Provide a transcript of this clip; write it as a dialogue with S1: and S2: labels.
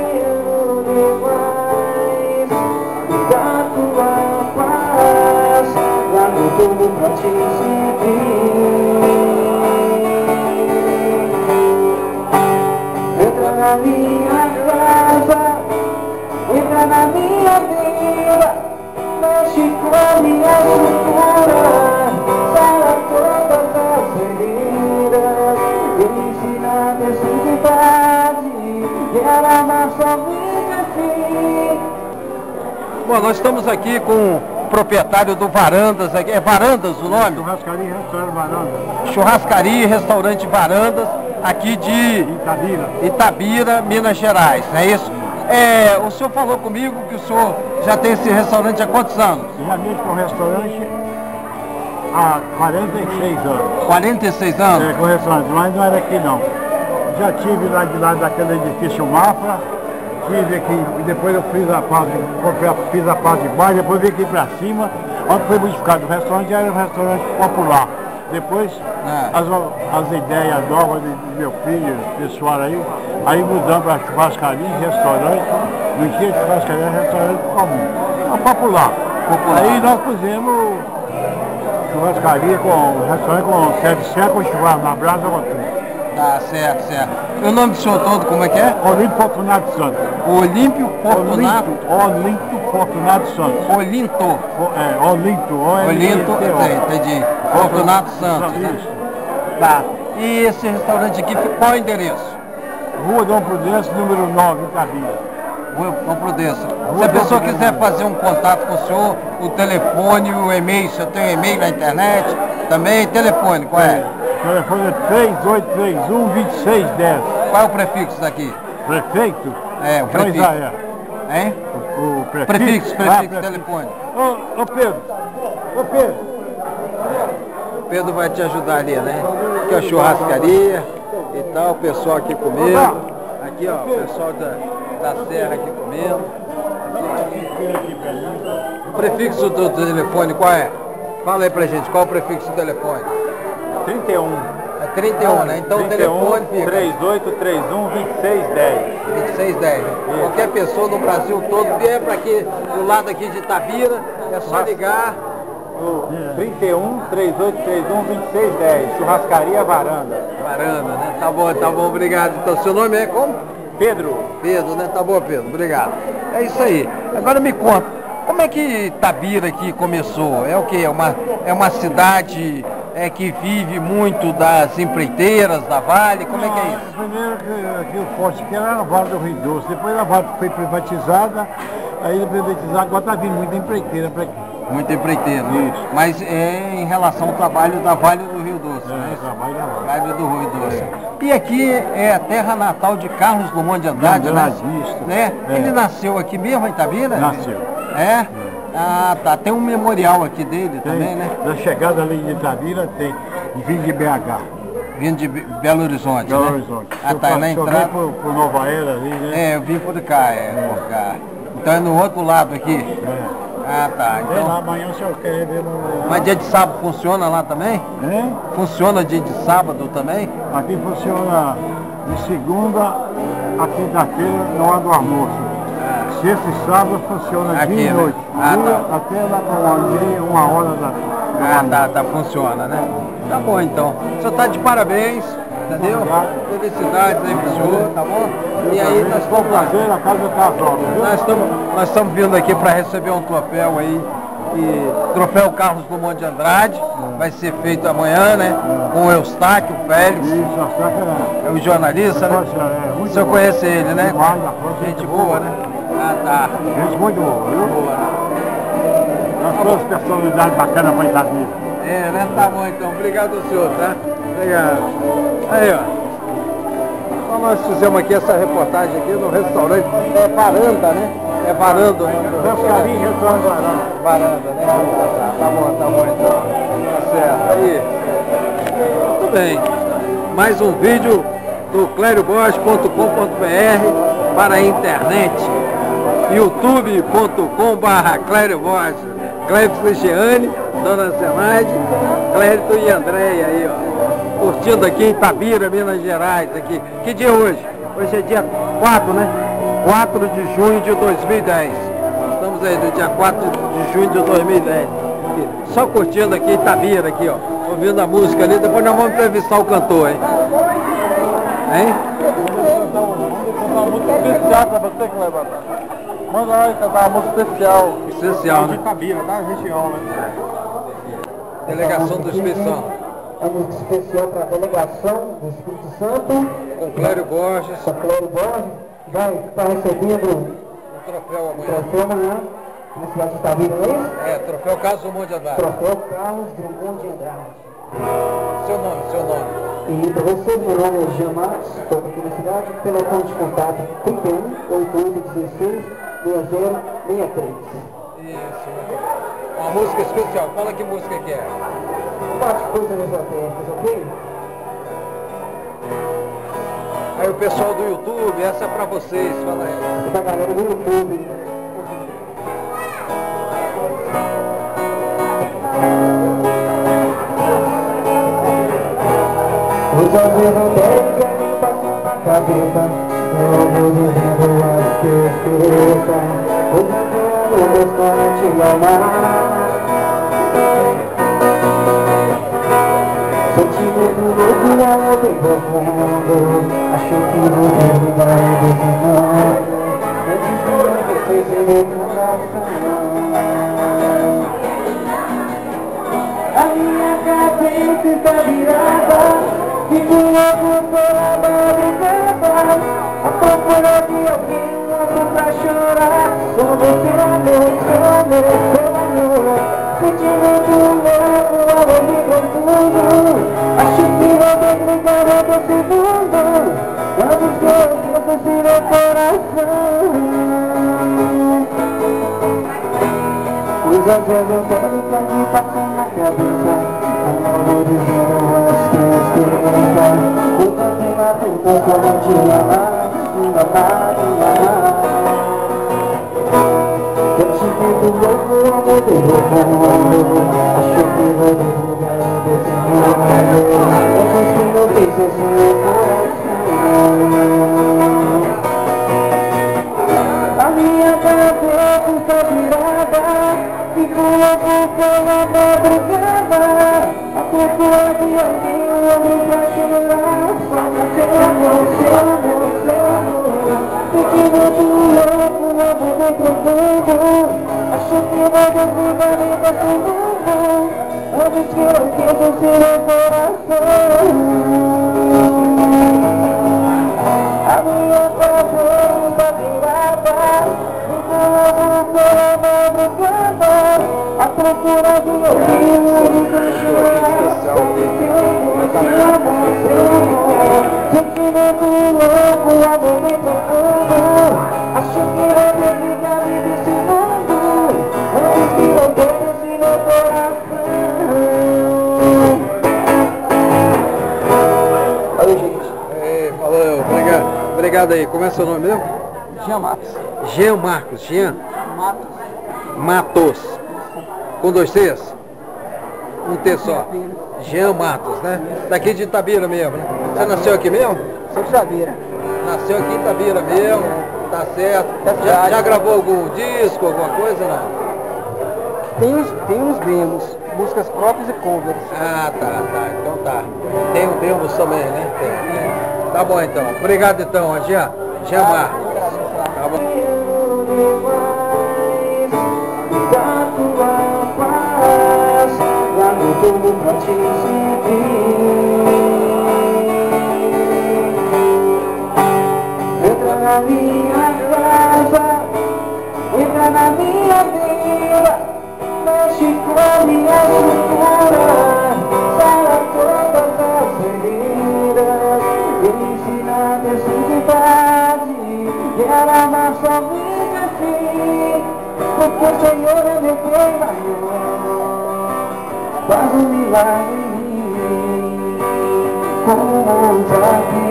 S1: Yeah.
S2: Bom, nós estamos aqui com o proprietário do Varandas, é Varandas o nome?
S3: Churrascaria e restaurante Varanda,
S2: Churrascaria e Restaurante Varandas, aqui de
S3: Itabira.
S2: Itabira, Minas Gerais, não é isso? É, o senhor falou comigo que o senhor já tem esse restaurante há quantos anos?
S3: Já mexo com restaurante há 46 anos.
S2: 46 anos?
S3: É, com restaurante, mas não era aqui não. Já tive lá de lá daquele edifício Mafra, tive aqui, e depois eu fiz a parte, fiz a parte de baixo, depois vim aqui pra cima, onde foi modificado o restaurante, era um restaurante popular. Depois,
S2: Ah.
S3: as, as ideias novas de, de meu filho, pessoal aí, aí mudamos para churrascaria, restaurante, não tinha churrascaria, era restaurante comum, é popular.
S2: Popular.
S3: Aí nós pusemos churrascaria com restaurante com sete com churrasco na brasa com tudo.
S2: Tá, certo, certo. E o nome do senhor todo, como é que é?
S3: Olímpio Fortunato Santos.
S2: Olímpio Fortunato
S3: Olinto Fortunato Santos.
S2: Olinto.
S3: O- É, Olinto, O
S2: Olinto, entendi, entendi. Fortunato Santos, né? Tá. E esse restaurante aqui, qual é o endereço?
S3: Rua Dom Prudêncio, número 9, Itabira.
S2: Rua Dom Prudência. Se a pessoa quiser fazer um contato com o senhor, o telefone, o e-mail, se eu tenho e-mail na internet, também telefone, qual é?
S3: O telefone é 3831 2610.
S2: Qual é o prefixo daqui?
S3: Prefeito?
S2: É, o
S3: João
S2: prefixo. Hein?
S3: O, o prefixo?
S2: Prefixo,
S3: Ah,
S2: prefixo, telefone.
S3: Ô, ô Pedro, ô Pedro,
S2: O Pedro vai te ajudar ali, né? Aqui é a churrascaria e tal, o pessoal aqui comendo. Aqui, ó, o pessoal da, da serra aqui comendo. O prefixo do telefone qual é? Fala aí pra gente, qual é o prefixo do telefone?
S3: 31.
S2: É 31, né? Então o telefone fica
S3: 3831 2610.
S2: 2610. Qualquer pessoa no Brasil todo vier para aqui, do lado aqui de Itabira, é só ligar.
S3: 31 3831 2610. Churrascaria Varanda.
S2: Varanda, né? Tá bom, tá bom, obrigado. Então, seu nome é como?
S3: Pedro,
S2: Pedro, né? Tá bom, Pedro, obrigado. É isso aí. Agora me conta, como é que Itabira aqui começou? É o quê? É uma, é uma cidade é, que vive muito das empreiteiras da Vale? Como é que é isso?
S3: Primeiro que, que o forte que era a Vale do Rio Doce. Depois a Vale foi privatizada. Aí privatizada, agora está vindo muita empreiteira para aqui.
S2: Muita empreiteira.
S3: Isso.
S2: Mas é em relação ao trabalho da Vale do Rio Doce, né?
S3: É, trabalho da Vale.
S2: Vale do Rio Doce. E aqui é a terra natal de Carlos Drummond de Andrade, né? Né?
S3: É.
S2: Ele nasceu aqui mesmo em Itabira?
S3: Nasceu.
S2: É? Ah, tá. Tem um memorial aqui dele
S3: Tem,
S2: também, né?
S3: Na chegada ali de Itabira tem, vim de BH.
S2: Vindo de Be- Belo Horizonte,
S3: Belo
S2: né?
S3: Horizonte.
S2: Ah, tá. Na
S3: eu
S2: entrada.
S3: vim por, por Nova Era ali, né?
S2: É, eu vim por cá, é, por cá. Então é no outro lado aqui?
S3: É.
S2: Ah, tá.
S3: Vem lá
S2: Então,
S3: amanhã se eu querer ver no.
S2: mas dia de sábado funciona lá também?
S3: É?
S2: Funciona dia de sábado também?
S3: Aqui funciona de segunda a quinta-feira na hora do almoço. Sexta e sábado funciona
S2: Aqui,
S3: dia e
S2: né?
S3: noite.
S2: Ah,
S3: Duas
S2: tá.
S3: Até lá para uma, e meia, uma hora da
S2: Ah, tá, tá, funciona, né? Tá bom então. O senhor tá de parabéns, entendeu? Felicidades aí pro senhor, tá bom? E aí nós lá.
S3: prazer, a casa viu?
S2: Nós estamos, nós estamos vindo aqui para receber um troféu aí, e, troféu Carlos Drummond de Andrade, vai ser feito amanhã, né? Com o Eustáquio, o Félix,
S3: Isso, a saca
S2: é o jornalista, né?
S3: Poxa, é
S2: O senhor conhece ele, né? Gente
S3: é
S2: boa, né? Ah, tá.
S3: Gente muito boa, viu?
S2: Boa, né?
S3: Nós somos personalidade bacana para Itabira.
S2: É, né? Tá bom então. Obrigado ao senhor, tá? Obrigado. Aí, ó. Então nós fizemos aqui essa reportagem aqui no restaurante. É varanda, né? É varanda, né?
S3: E restaurante Varanda.
S2: Varanda, né? Tá, bom, tá bom então. Tá certo. Aí. Tudo bem. Mais um vídeo do clériobosch.com.br para a internet. youtube.com barra Clério Bosch. Clério Cristiane, Dona Zenaide, Clérito e Andréia aí, ó. Curtindo aqui em Itabira, Minas Gerais, aqui. Que dia é hoje? Hoje é dia 4, né? 4 de junho de 2010. Estamos aí no dia 4 de junho de 2010. Aqui, Só curtindo aqui Itabira aqui, ó. Ouvindo a música ali, depois nós vamos entrevistar o cantor, hein? Hein?
S3: Uma música especial pra você que vai botar. Manda lá cantar uma música especial.
S2: Especial, né?
S3: Da região, né?
S2: Delegação do Inspeção.
S1: É uma música especial para a delegação do Espírito Santo,
S2: Com Clério Borges.
S1: com Clério Borges, vai estar recebendo
S2: O troféu
S1: o
S2: amanhã.
S1: troféu amanhã, na cidade de Itabira, não é isso?
S2: É, troféu Caso Dumont de Andrade.
S1: Troféu Carlos Drummond de Andrade. E para você, meu nome é Jean Marcos, estou aqui na cidade, telefone de contato 31 8816 6063.
S2: Isso. Uma música especial. Fala que música que é.
S1: Quatro coisas esotéricas, ok?
S2: Aí o pessoal do YouTube, essa é pra vocês, fala aí.
S1: Pra galera do YouTube. Não devem passar na cabeça Eu vou vivendo as tristezas Hoje eu vou buscar te amar Sentimento louco, amor bem profundo Acho que desse mundo Antes de eu fez em meu coração. A minha cabeça está virada Fico louco pela madrugada A procura de alguém louco pra chorar Só você amor, só meu, só amor Sentimento louco, amor me Acho que vou desligar outro segundo Quando estou eu fosse meu coração Coisas evangélicas me passam na cabeça as tristezas Coisas que matam como te amar Me amar, me amar Sentimento louco, amor de profundo Acho que vou que não fez esse meu coração a minha Fico louco pela madrugada de amor, amor, amor louco, amor Acho eu louco procura de alguém me deixa chorar
S2: Falou, obrigado. Obrigado aí. Como é seu nome mesmo?
S1: Jean Matos.
S2: Jean Marcos. Jean
S1: Matos.
S2: Matos. Com dois T's? Um T só. Jean Matos, né? Daqui de Itabira mesmo, né? Você nasceu aqui mesmo?
S1: Sou de Javeira.
S2: Nasceu aqui em Itabira mesmo, tá certo.
S1: É
S2: Já, já gravou algum disco, alguma coisa, não?
S1: Tem uns, tem uns demos, músicas próprias e covers.
S2: Ah, tá, tá. Então tá. Tem o Demos também, né? Tem, tem. Tá bom então. Obrigado então, Jean. Jean Marcos. Tá bom.
S1: Entra assim, porque o Senhor é meu maior, faz um milagre como quero